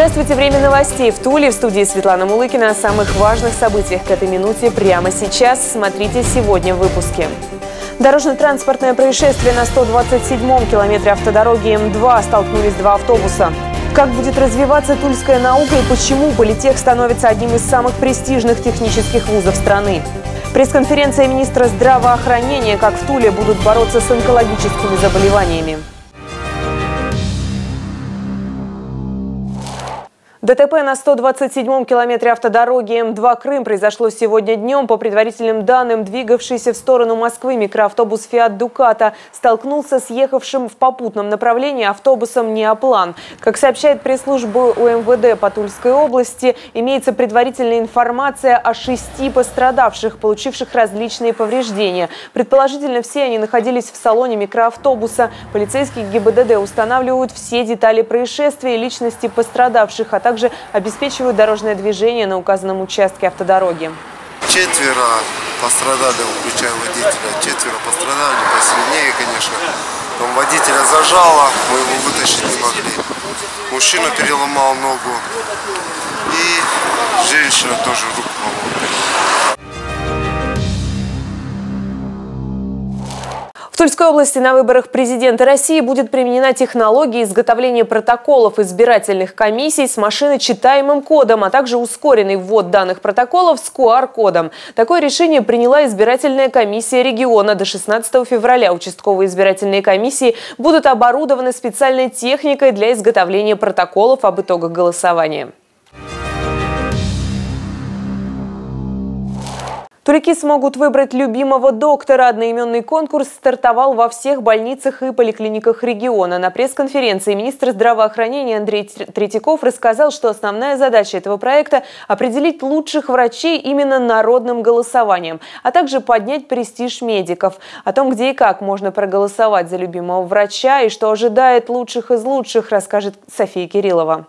Здравствуйте, время новостей в Туле. В студии Светлана Мулыкина о самых важных событиях к этой минуте прямо сейчас. Смотрите сегодня в выпуске. Дорожно-транспортное происшествие на 127-м километре автодороги М2 столкнулись два автобуса. Как будет развиваться тульская наука и почему политех становится одним из самых престижных технических вузов страны? Пресс-конференция министра здравоохранения, как в Туле будут бороться с онкологическими заболеваниями. ДТП на 127-м километре автодороги М2 Крым произошло сегодня днем. По предварительным данным, двигавшийся в сторону Москвы микроавтобус «Фиат Дуката» столкнулся с ехавшим в попутном направлении автобусом «Неоплан». Как сообщает пресс-служба УМВД по Тульской области, имеется предварительная информация о шести пострадавших, получивших различные повреждения. Предположительно, все они находились в салоне микроавтобуса. Полицейские ГИБДД устанавливают все детали происшествия и личности пострадавших, а также также обеспечивают дорожное движение на указанном участке автодороги. Четверо пострадали, включая водителя. Четверо пострадали, посильнее, конечно. Там водителя зажало, мы его вытащить не могли. Мужчина переломал ногу. И женщина тоже руку, по-моему, Тульской области на выборах президента России будет применена технология изготовления протоколов избирательных комиссий с машиночитаемым кодом, а также ускоренный ввод данных протоколов с QR-кодом. Такое решение приняла избирательная комиссия региона. До 16 февраля участковые избирательные комиссии будут оборудованы специальной техникой для изготовления протоколов об итогах голосования. Турики смогут выбрать любимого доктора. Одноименный конкурс стартовал во всех больницах и поликлиниках региона. На пресс-конференции министр здравоохранения Андрей Третьяков рассказал, что основная задача этого проекта – определить лучших врачей именно народным голосованием, а также поднять престиж медиков. О том, где и как можно проголосовать за любимого врача и что ожидает лучших из лучших, расскажет София Кириллова.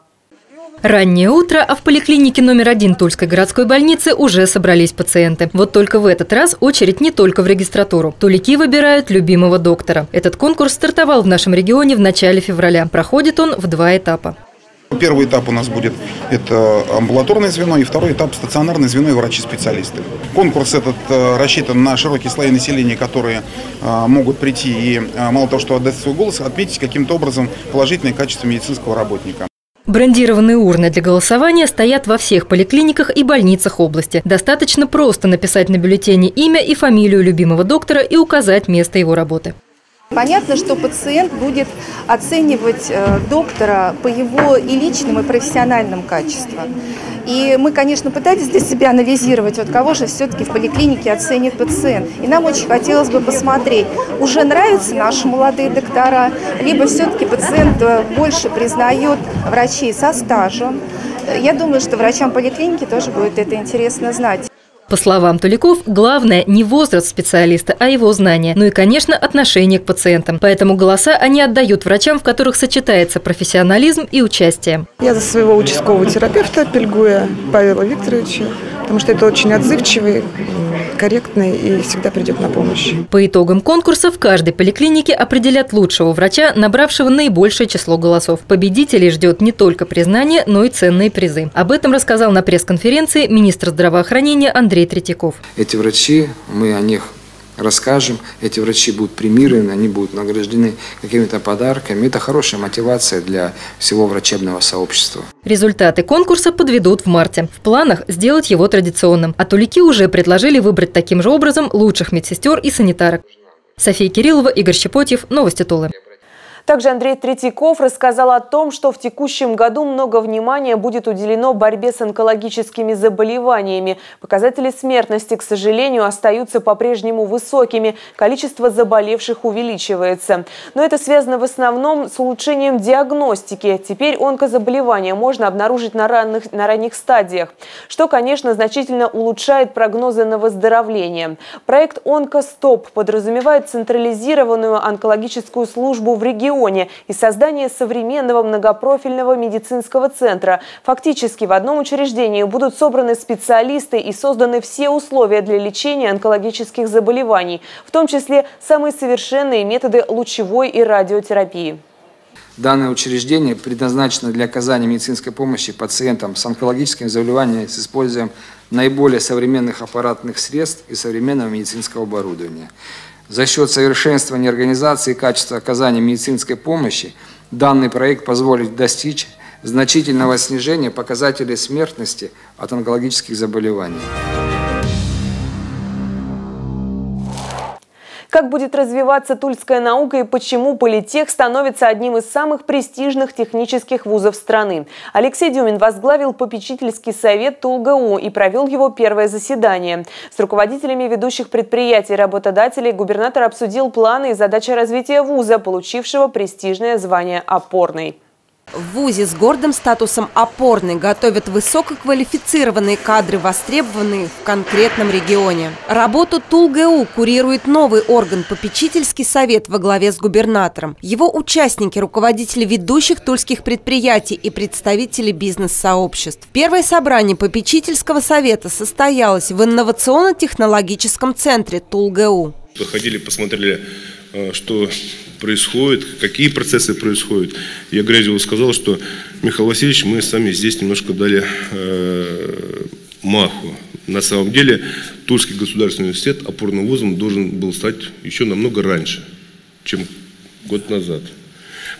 Раннее утро, а в поликлинике номер один Тульской городской больницы уже собрались пациенты. Вот только в этот раз очередь не только в регистратуру. Тулики выбирают любимого доктора. Этот конкурс стартовал в нашем регионе в начале февраля. Проходит он в два этапа. Первый этап у нас будет это амбулаторное звено, и второй этап стационарное звено и врачи-специалисты. Конкурс этот э, рассчитан на широкие слои населения, которые э, могут прийти и э, мало того, что отдать свой голос, отметить каким-то образом положительное качество медицинского работника. Брендированные урны для голосования стоят во всех поликлиниках и больницах области. Достаточно просто написать на бюллетене имя и фамилию любимого доктора и указать место его работы. Понятно, что пациент будет оценивать э, доктора по его и личным, и профессиональным качествам. И мы, конечно, пытались для себя анализировать, вот кого же все-таки в поликлинике оценит пациент. И нам очень хотелось бы посмотреть, уже нравятся наши молодые доктора, либо все-таки пациент э, больше признает врачей со стажем. Я думаю, что врачам поликлиники тоже будет это интересно знать. По словам Туликов, главное не возраст специалиста, а его знания. Ну и, конечно, отношение к пациентам. Поэтому голоса они отдают врачам, в которых сочетается профессионализм и участие. Я за своего участкового терапевта Пельгуя Павела Викторовича, потому что это очень отзывчивый, корректный и всегда придет на помощь. По итогам конкурса в каждой поликлинике определят лучшего врача, набравшего наибольшее число голосов. Победителей ждет не только признание, но и ценные призы. Об этом рассказал на пресс-конференции министр здравоохранения Андрей Андрей Третьяков. Эти врачи, мы о них расскажем, эти врачи будут премированы, они будут награждены какими-то подарками. Это хорошая мотивация для всего врачебного сообщества. Результаты конкурса подведут в марте. В планах сделать его традиционным. А тулики уже предложили выбрать таким же образом лучших медсестер и санитарок. София Кириллова, Игорь Щепотьев. Новости Тулы. Также Андрей Третьяков рассказал о том, что в текущем году много внимания будет уделено борьбе с онкологическими заболеваниями. Показатели смертности, к сожалению, остаются по-прежнему высокими. Количество заболевших увеличивается. Но это связано в основном с улучшением диагностики. Теперь онкозаболевания можно обнаружить на, ранних, на ранних стадиях, что, конечно, значительно улучшает прогнозы на выздоровление. Проект «Онкостоп» подразумевает централизированную онкологическую службу в регионе регионе и создание современного многопрофильного медицинского центра. Фактически в одном учреждении будут собраны специалисты и созданы все условия для лечения онкологических заболеваний, в том числе самые совершенные методы лучевой и радиотерапии. Данное учреждение предназначено для оказания медицинской помощи пациентам с онкологическими заболеваниями с использованием наиболее современных аппаратных средств и современного медицинского оборудования. За счет совершенствования организации и качества оказания медицинской помощи данный проект позволит достичь значительного снижения показателей смертности от онкологических заболеваний. Как будет развиваться тульская наука и почему политех становится одним из самых престижных технических вузов страны? Алексей Дюмин возглавил попечительский совет ТулГУ и провел его первое заседание. С руководителями ведущих предприятий и работодателей губернатор обсудил планы и задачи развития вуза, получившего престижное звание «Опорный». В ВУЗе с гордым статусом «опорный» готовят высококвалифицированные кадры, востребованные в конкретном регионе. Работу ТулГУ курирует новый орган – попечительский совет во главе с губернатором. Его участники – руководители ведущих тульских предприятий и представители бизнес-сообществ. Первое собрание попечительского совета состоялось в инновационно-технологическом центре ТулГУ. Ходили, посмотрели, э, что происходит, какие процессы происходят. Я Грязеву сказал, что Михаил Васильевич, мы сами здесь немножко дали э, маху. На самом деле Тульский государственный университет опорным вузом должен был стать еще намного раньше, чем год назад.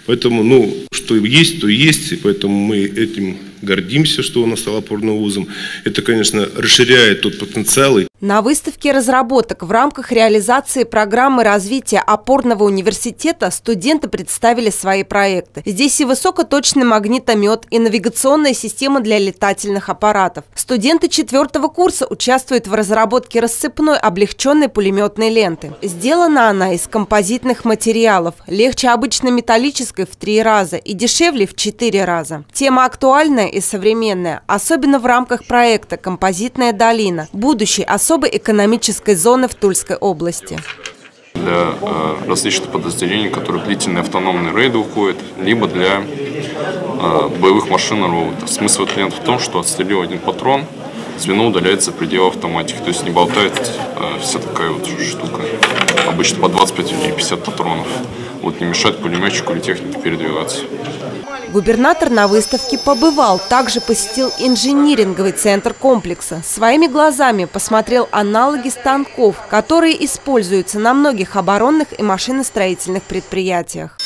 Поэтому, ну, что есть, то есть, и поэтому мы этим гордимся, что он стал опорным вузом. Это, конечно, расширяет тот потенциал. На выставке разработок в рамках реализации программы развития опорного университета студенты представили свои проекты. Здесь и высокоточный магнитомет, и навигационная система для летательных аппаратов. Студенты четвертого курса участвуют в разработке рассыпной облегченной пулеметной ленты. Сделана она из композитных материалов, легче обычно металлической в три раза и дешевле в четыре раза. Тема актуальная и современная, особенно в рамках проекта «Композитная долина», будущей особой экономической зоны в Тульской области для э, различных подразделений, которые длительные автономные рейды уходят, либо для э, боевых машин роботов. Смысл ленты в том, что отстрелив один патрон, звено удаляется в пределы автоматики, то есть не болтает э, вся такая вот штука. Обычно по 25 или 50 патронов. Вот не мешает пулеметчику или технике передвигаться. Губернатор на выставке побывал, также посетил инжиниринговый центр комплекса. Своими глазами посмотрел аналоги станков, которые используются на многих оборонных и машиностроительных предприятиях.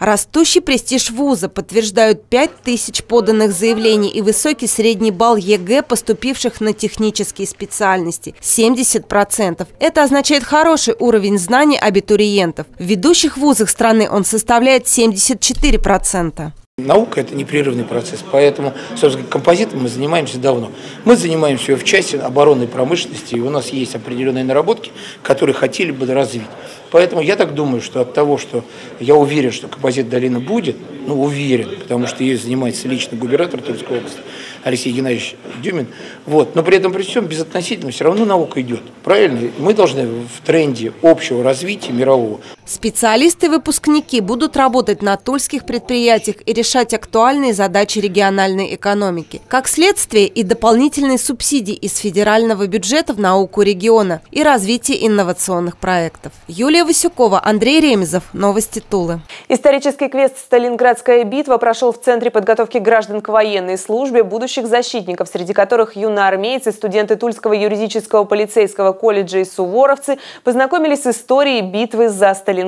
Растущий престиж вуза подтверждают 5000 поданных заявлений и высокий средний балл ЕГЭ, поступивших на технические специальности – 70%. Это означает хороший уровень знаний абитуриентов. В ведущих вузах страны он составляет 74%. Наука – это непрерывный процесс, поэтому, собственно, композитом мы занимаемся давно. Мы занимаемся в части оборонной промышленности, и у нас есть определенные наработки, которые хотели бы развить. Поэтому я так думаю, что от того, что я уверен, что композит долина будет, ну уверен, потому что ее занимается лично губернатор Тульской области Алексей Геннадьевич Дюмин, вот, но при этом при всем безотносительно все равно наука идет, правильно? Мы должны в тренде общего развития мирового. Специалисты-выпускники будут работать на тульских предприятиях и решать актуальные задачи региональной экономики. Как следствие и дополнительные субсидии из федерального бюджета в науку региона и развитие инновационных проектов. Юлия Васюкова, Андрей Ремезов. Новости Тулы. Исторический квест «Сталинградская битва» прошел в Центре подготовки граждан к военной службе будущих защитников, среди которых юноармейцы, студенты Тульского юридического полицейского колледжа и суворовцы познакомились с историей битвы за Сталинград.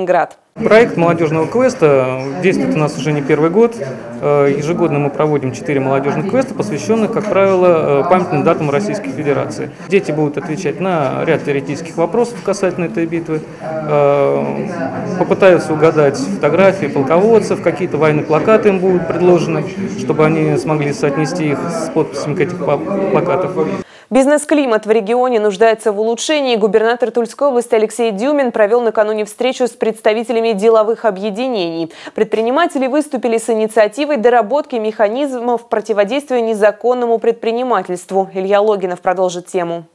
Проект молодежного квеста действует у нас уже не первый год. Э, ежегодно мы проводим четыре молодежных квеста, посвященных, как правило, э, памятным датам Российской Федерации. Дети будут отвечать на ряд теоретических вопросов касательно этой битвы, э, попытаются угадать фотографии полководцев, какие-то военные плакаты им будут предложены, чтобы они смогли соотнести их с подписями к этих плакатов. Бизнес-климат в регионе нуждается в улучшении. Губернатор Тульской области Алексей Дюмин провел накануне встречу с представителями деловых объединений. Предприниматели выступили с инициативой доработки механизмов противодействия незаконному предпринимательству. Илья Логинов продолжит тему.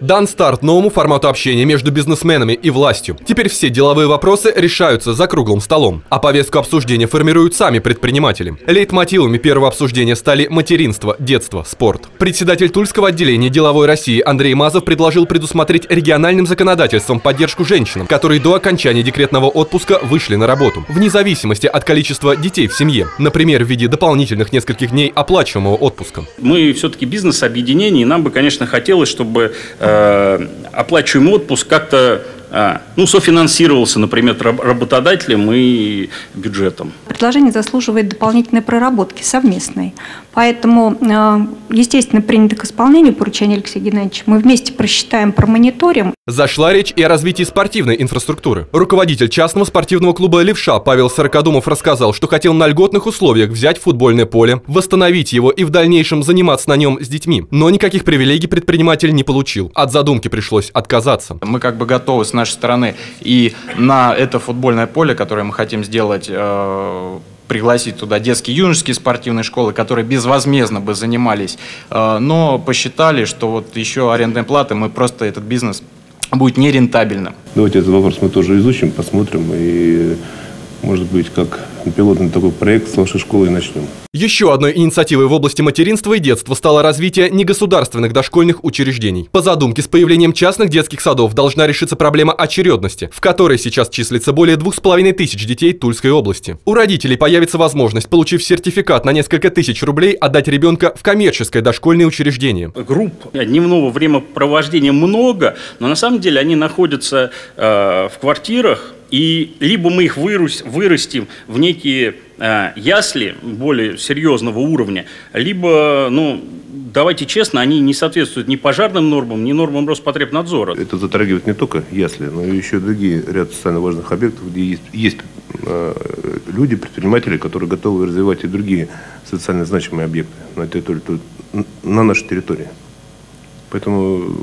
Дан старт новому формату общения между бизнесменами и властью. Теперь все деловые вопросы решаются за круглым столом, а повестку обсуждения формируют сами предприниматели. Лейтмотивами первого обсуждения стали материнство, детство, спорт. Председатель Тульского отделения деловой России Андрей Мазов предложил предусмотреть региональным законодательством поддержку женщинам, которые до окончания декретного отпуска вышли на работу, вне зависимости от количества детей в семье, например, в виде дополнительных нескольких дней оплачиваемого отпуска. Мы все-таки бизнес-объединение, и нам бы, конечно, хотелось, чтобы э, оплачиваемый отпуск как-то а, ну, софинансировался, например, работодателем и бюджетом. Предложение заслуживает дополнительной проработки совместной. Поэтому, а, естественно, принято к исполнению поручения Алексея Геннадьевича. Мы вместе просчитаем, промониторим. Зашла речь и о развитии спортивной инфраструктуры. Руководитель частного спортивного клуба «Левша» Павел Сорокодумов рассказал, что хотел на льготных условиях взять футбольное поле, восстановить его и в дальнейшем заниматься на нем с детьми. Но никаких привилегий предприниматель не получил. От задумки пришлось отказаться. Мы как бы готовы с нашей стороны. И на это футбольное поле, которое мы хотим сделать, э, пригласить туда детские юношеские спортивные школы, которые безвозмездно бы занимались, э, но посчитали, что вот еще арендной платы мы просто этот бизнес будет нерентабельным. Давайте этот вопрос мы тоже изучим, посмотрим и может быть, как пилотный такой проект с вашей школы и начнем. Еще одной инициативой в области материнства и детства стало развитие негосударственных дошкольных учреждений. По задумке, с появлением частных детских садов должна решиться проблема очередности, в которой сейчас числится более двух с половиной тысяч детей Тульской области. У родителей появится возможность, получив сертификат на несколько тысяч рублей, отдать ребенка в коммерческое дошкольное учреждение. Групп дневного времяпровождения много, но на самом деле они находятся э, в квартирах, и либо мы их вырастим в некие э, ясли более серьезного уровня, либо, ну, давайте честно, они не соответствуют ни пожарным нормам, ни нормам Роспотребнадзора. Это затрагивает не только ясли, но и еще другие ряд социально важных объектов, где есть, есть э, люди, предприниматели, которые готовы развивать и другие социально значимые объекты на, территории, на нашей территории. Поэтому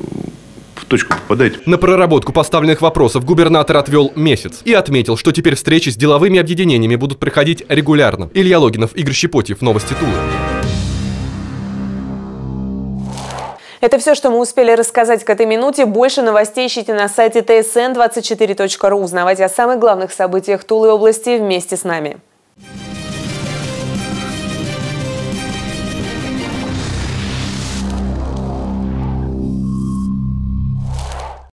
точку попадать. На проработку поставленных вопросов губернатор отвел месяц и отметил, что теперь встречи с деловыми объединениями будут проходить регулярно. Илья Логинов, Игорь Щепотьев, Новости Тулы. Это все, что мы успели рассказать к этой минуте. Больше новостей ищите на сайте tsn24.ru. Узнавайте о самых главных событиях Тулы области вместе с нами.